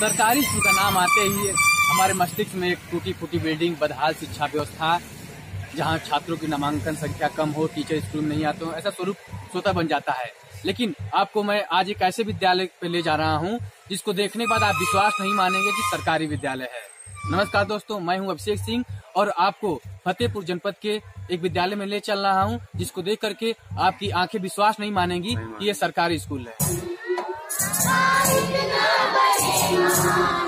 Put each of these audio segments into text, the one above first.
सरकारी स्कूल का नाम आते ही हमारे मस्तिष्क में एक टूटी फूटी बिल्डिंग बदहाल शिक्षा व्यवस्था जहाँ छात्रों की नामांकन संख्या कम हो टीचर स्कूल नहीं आते हो ऐसा स्वरूप स्वतः बन जाता है। लेकिन आपको मैं आज एक ऐसे विद्यालय पे ले जा रहा हूँ जिसको देखने के बाद आप विश्वास नहीं मानेंगे कि सरकारी विद्यालय है। नमस्कार दोस्तों मैं हूँ अभिषेक सिंह और आपको फतेहपुर जनपद के एक विद्यालय में ले चल रहा हूँ जिसको देख करके आपकी आँखें विश्वास नहीं मानेंगी कि ये सरकारी स्कूल है। तो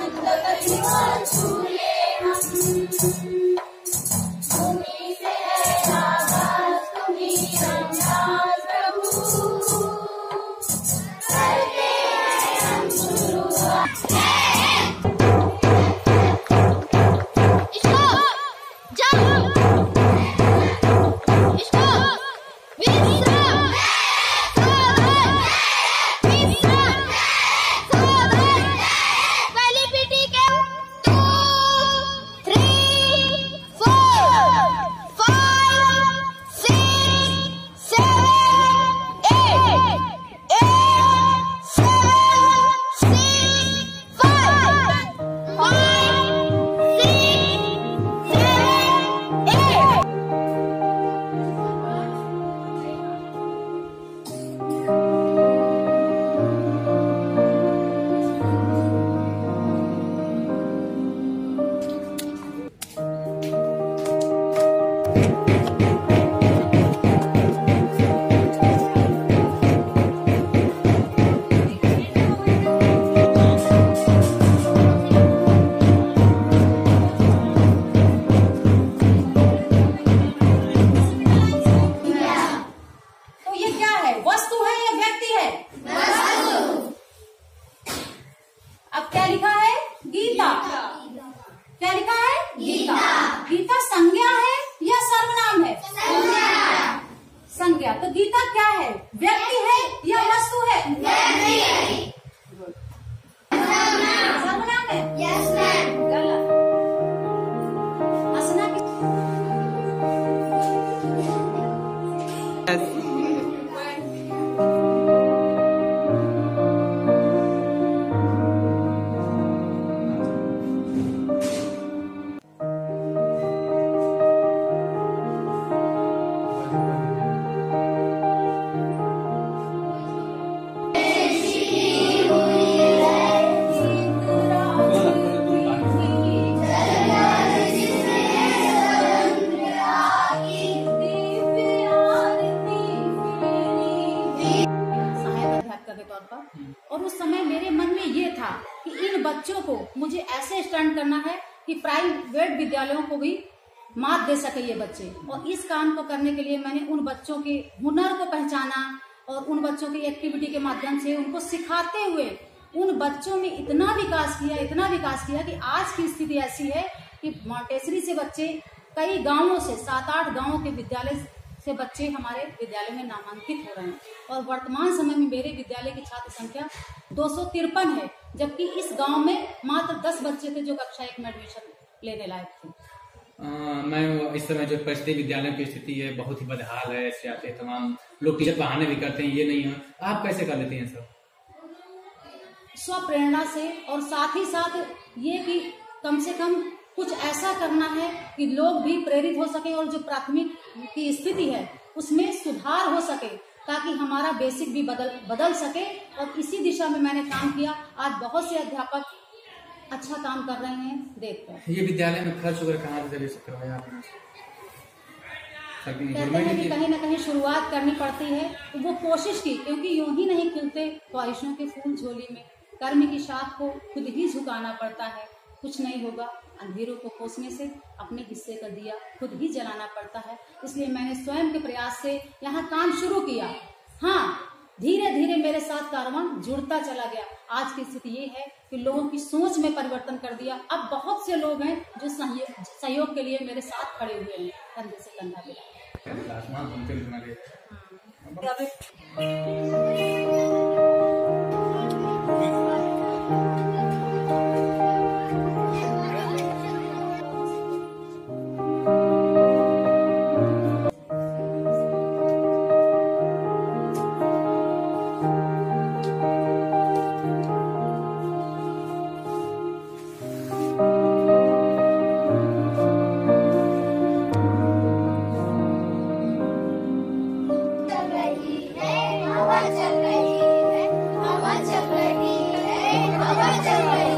गीता। गीता संज्ञा है या सर्वनाम है? संज्ञा। तो गीता क्या है? व्यक्ति है या वस्तु है? सर्वनाम। है? गलत। हंसना तौर पर। और उस समय मेरे मन में ये था कि इन बच्चों को मुझे ऐसे स्टैंड करना है कि प्राइवेट विद्यालयों को भी मात दे सके ये बच्चे। और इस काम को करने के लिए मैंने उन बच्चों के हुनर को पहचाना और उन बच्चों की एक्टिविटी के माध्यम से उनको सिखाते हुए उन बच्चों में इतना विकास किया इतना विकास किया कि आज की स्थिति ऐसी है कि मॉन्टेसरी से बच्चे कई गाँवों से सात आठ गाँवों के विद्यालय से बच्चे हमारे विद्यालय में नामांकित हो रहे हैं। और वर्तमान समय में मेरे विद्यालय की छात्र संख्या दो सौ तिरपन है जबकि इस गाँव में मात्र 10 बच्चे थे जो कक्षा एक में एडमिशन लेने लायक थे। अ, मैं इस समय जो परिस्थिति विद्यालय की स्थिति है बहुत ही बदहाल है ऐसे आते तमाम लोग टीचर बहाने भी करते हैं ये नहीं है। आप कैसे कर लेते हैं सब स्व प्रेरणा से और साथ ही साथ ये कि कम से कम कुछ ऐसा करना है कि लोग भी प्रेरित हो सके और जो प्राथमिक की स्थिति है उसमें सुधार हो सके ताकि हमारा बेसिक भी बदल बदल सके। और इसी दिशा में मैंने काम किया। आज बहुत से अध्यापक अच्छा काम कर रहे हैं देखकर ये विद्यालय में खर्च वगैरह कहाँ कहते हैं कि कहीं ना कहीं शुरुआत करनी पड़ती है। तो वो कोशिश की क्योंकि यूँ ही नहीं खिलते ख्वाहिशों के फूल झोली में। कर्म की शाख को खुद ही झुकाना पड़ता है। कुछ नहीं होगा। अंधेरों को कोसने से अपने हिस्से का दिया खुद ही जलाना पड़ता है। इसलिए मैंने स्वयं के प्रयास से यहाँ काम शुरू किया। हाँ धीरे धीरे मेरे साथ कारवां जुड़ता चला गया। आज की स्थिति ये है कि लोगों की सोच में परिवर्तन कर दिया। अब बहुत से लोग हैं जो सहयोग सहयोग के लिए मेरे साथ खड़े हुए हैं। कंधे से कंधा मिला। चल रही है हवा चल रही है हवा चल रही है।